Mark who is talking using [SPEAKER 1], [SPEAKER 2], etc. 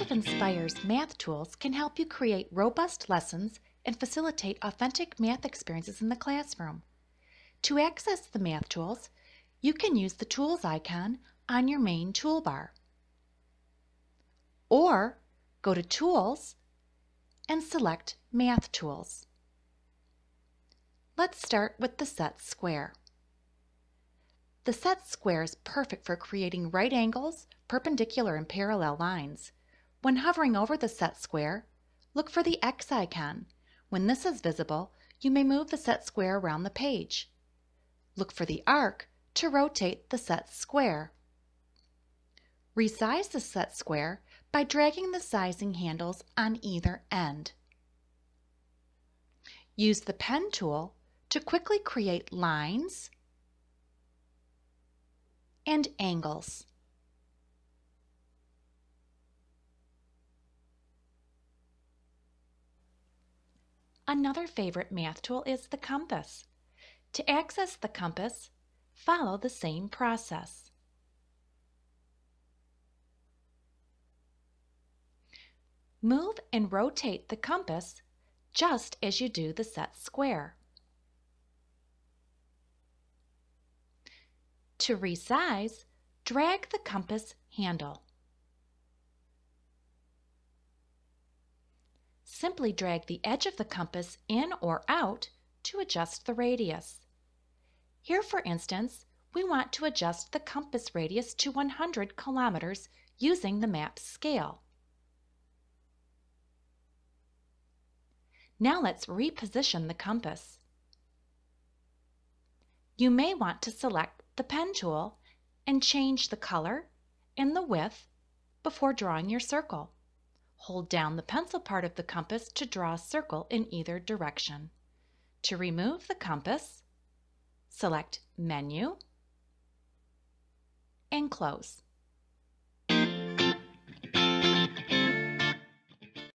[SPEAKER 1] ActivInspire's math tools can help you create robust lessons and facilitate authentic math experiences in the classroom. To access the math tools, you can use the Tools icon on your main toolbar. Or go to Tools and select Math Tools. Let's start with the set square. The set square is perfect for creating right angles, perpendicular and parallel lines. When hovering over the set square, look for the X icon. When this is visible, you may move the set square around the page. Look for the arc to rotate the set square. Resize the set square by dragging the sizing handles on either end. Use the pen tool to quickly create lines and angles. Another favorite math tool is the compass. To access the compass, follow the same process. Move and rotate the compass just as you do the set square. To resize, drag the compass handle. Simply drag the edge of the compass in or out to adjust the radius. Here, for instance, we want to adjust the compass radius to 100 kilometers using the map's scale. Now let's reposition the compass. You may want to select the pen tool and change the color and the width before drawing your circle. Hold down the pencil part of the compass to draw a circle in either direction. To remove the compass, select Menu and Close.